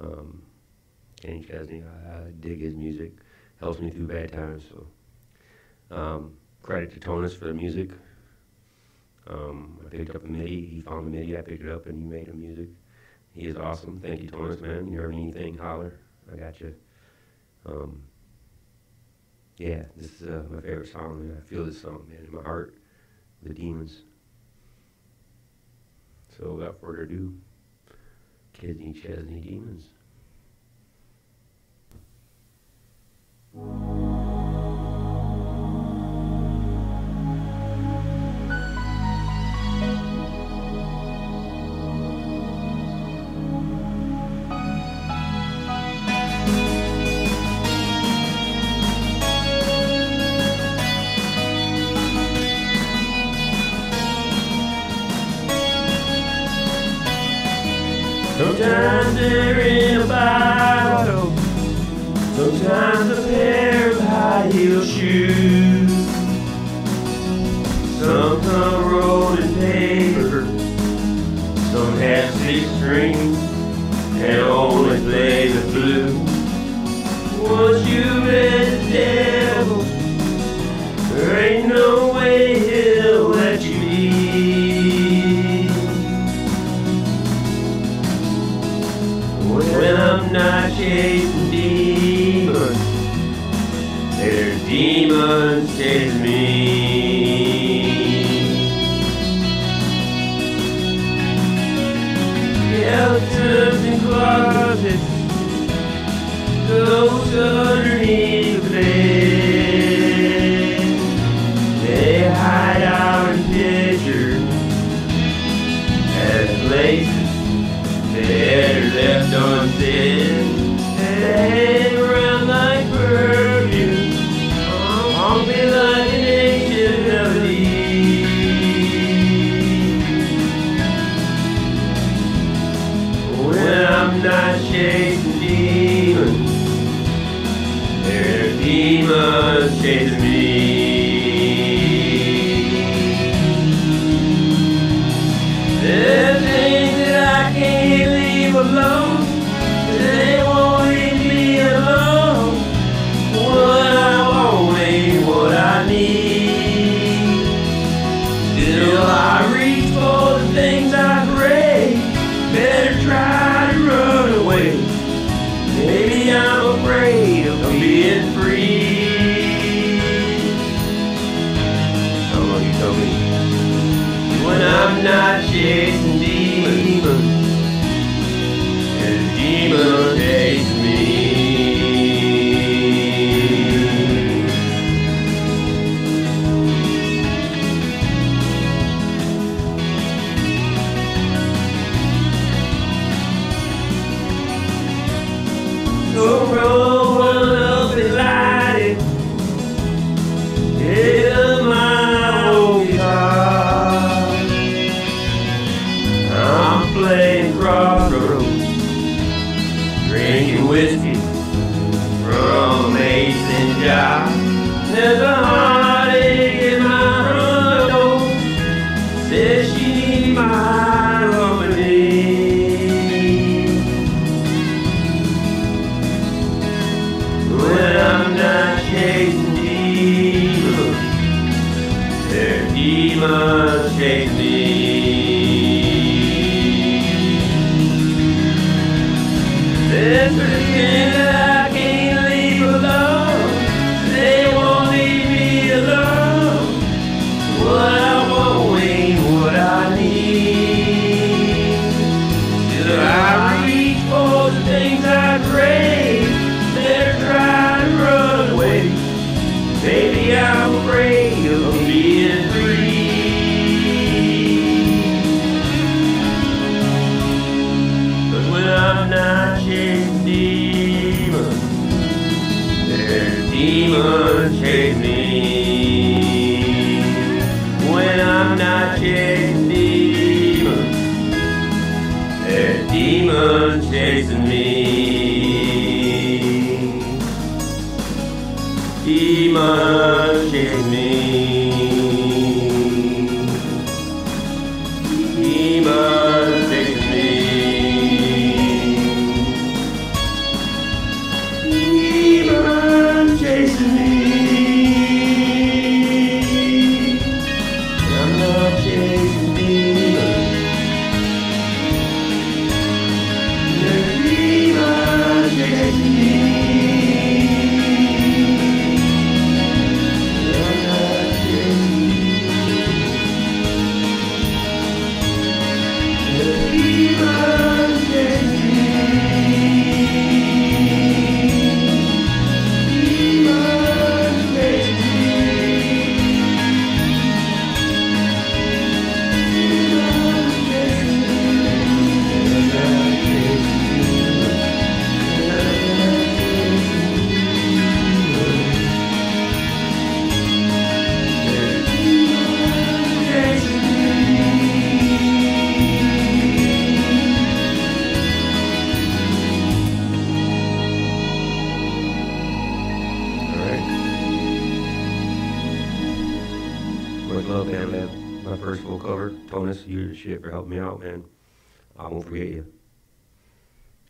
Um, Kenny Chesney, I, I dig his music. Helps me through bad times. So um, credit to Tonus for the music. Um, I picked up a MIDI. He found the MIDI. I picked it up and he made the music. He is awesome. Thank you, Tonus, man. You ever need anything, holler. I got you. Um, yeah, this is uh, my favorite song, man. I feel this song, man, in my heart. The Demons. So without further ado, Kenny Chesney Demons. Sometimes they're in a bottle, sometimes a pair of high heel shoes. Some come rolled in paper, some have six strings and only play the blues. Once you met the devil, demons chasing me. Skeletons in closets, ghosts I'm afraid of being free. When I'm not chasing demons, demons chase me. When I'm not chasing demons, demons chasing me. Demons chase me. Demons chase love, man. man. My first full cover. Tonus, you're the shit for helping me out, man. I won't forget you.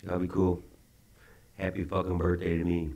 That'll be cool. Happy fucking birthday to me.